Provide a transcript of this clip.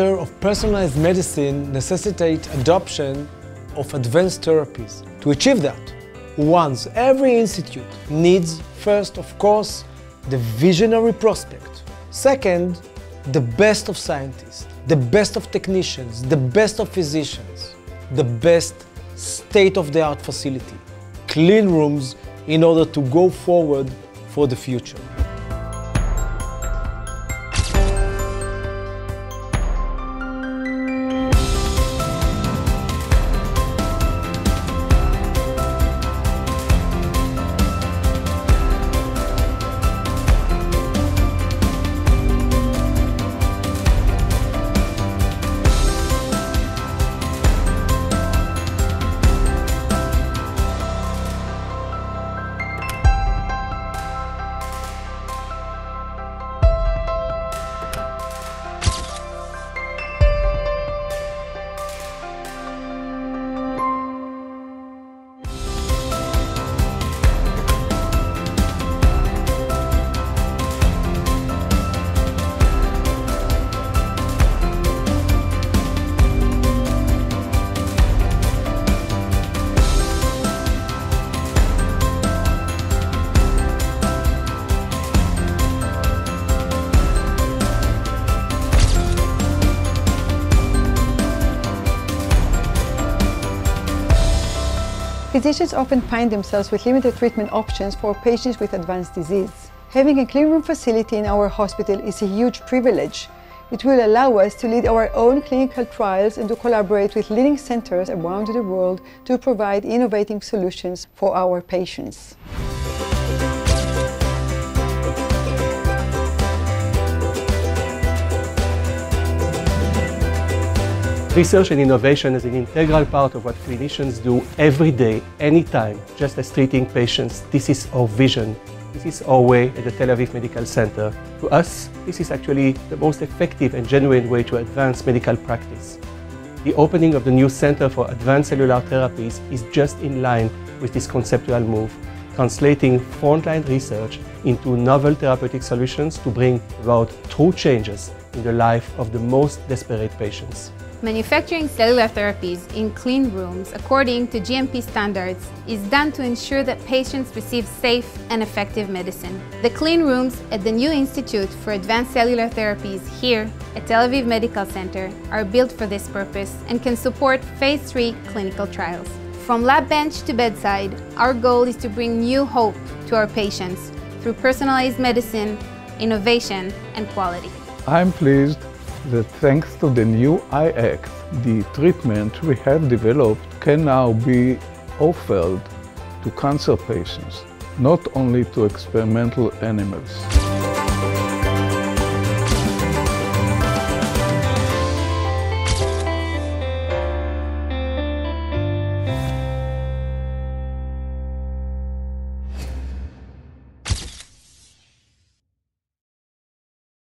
of personalized medicine necessitates adoption of advanced therapies. To achieve that, once every institute needs, first, of course, the visionary prospect. Second, the best of scientists, the best of technicians, the best of physicians, the best state-of-the-art facility, clean rooms in order to go forward for the future. Physicians often find themselves with limited treatment options for patients with advanced disease. Having a clean room facility in our hospital is a huge privilege. It will allow us to lead our own clinical trials and to collaborate with leading centers around the world to provide innovative solutions for our patients. Research and innovation is an integral part of what clinicians do every day, anytime, just as treating patients. This is our vision. This is our way at the Tel Aviv Medical Center. To us, this is actually the most effective and genuine way to advance medical practice. The opening of the new Center for Advanced Cellular Therapies is just in line with this conceptual move, translating frontline research into novel therapeutic solutions to bring about true changes in the life of the most desperate patients. Manufacturing cellular therapies in clean rooms according to GMP standards is done to ensure that patients receive safe and effective medicine. The clean rooms at the new Institute for Advanced Cellular Therapies here at Tel Aviv Medical Center are built for this purpose and can support phase 3 clinical trials. From lab bench to bedside, our goal is to bring new hope to our patients through personalized medicine, innovation, and quality. I'm pleased that thanks to the new I-ACT, the treatment we have developed can now be offered to cancer patients, not only to experimental animals.